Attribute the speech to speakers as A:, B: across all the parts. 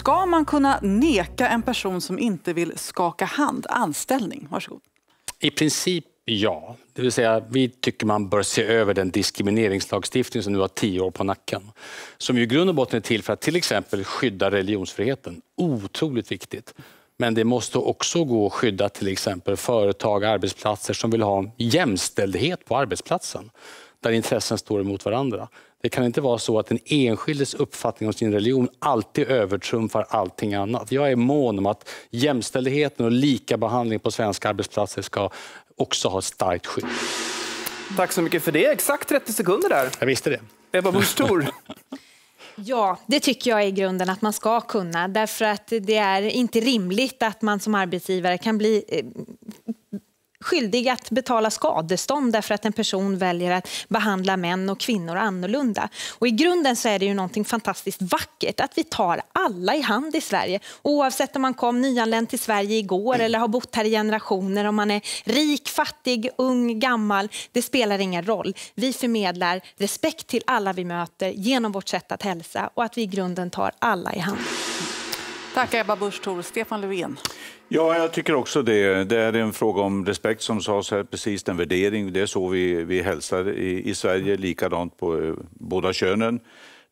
A: Ska man kunna neka en person som inte vill skaka hand anställning? Varsågod.
B: I princip ja. Det vill säga, vi tycker man bör se över den diskrimineringslagstiftning som nu har tio år på nacken. Som ju i grund och botten är till för att till exempel skydda religionsfriheten. Otroligt viktigt. Men det måste också gå att skydda till exempel företag, arbetsplatser som vill ha jämställdhet på arbetsplatsen. Där intressen står emot varandra. Det kan inte vara så att den enskildes uppfattning om sin religion alltid övertrumfar allting annat. Jag är mån om att jämställdheten och lika behandling på svenska arbetsplatser ska också ha starkt skydd.
C: Tack så mycket för det. Exakt 30 sekunder där.
B: Jag visste det.
C: Ebba Busch.
D: Ja, det tycker jag i grunden att man ska kunna. Därför att det är inte rimligt att man som arbetsgivare kan bli eh, skyldig att betala skadestånd därför att en person väljer att behandla män och kvinnor annorlunda. Och I grunden så är det ju någonting fantastiskt vackert att vi tar alla i hand i Sverige. Oavsett om man kom nyanländ till Sverige igår eller har bott här i generationer, om man är rik, fattig, ung, gammal. Det spelar ingen roll. Vi förmedlar respekt till alla vi möter genom vårt sätt att hälsa och att vi i grunden tar alla i hand.
A: Tack Ebba Busch. Stefan Löfven.
E: Ja, jag tycker också det. Det är en fråga om respekt som sades här, precis en värdering. Det är så vi, vi hälsar i, i Sverige, likadant på eh, båda könen.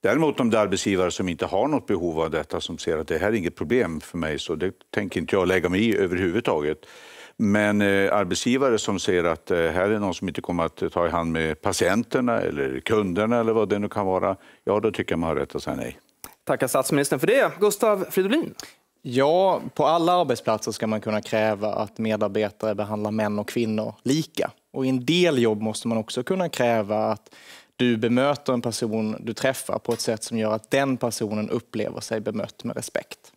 E: Däremot om det är arbetsgivare som inte har något behov av detta, som ser att det här är inget problem för mig, så det tänker inte jag lägga mig i överhuvudtaget. Men eh, arbetsgivare som ser att eh, här är någon som inte kommer att ta i hand med patienterna eller kunderna eller vad det nu kan vara, ja då tycker jag man har rätt att säga nej.
C: Tackar statsministern för det. Gustav Fridolin.
F: Ja, på alla arbetsplatser ska man kunna kräva att medarbetare behandlar män och kvinnor lika. Och i en del jobb måste man också kunna kräva att du bemöter en person du träffar på ett sätt som gör att den personen upplever sig bemött med respekt.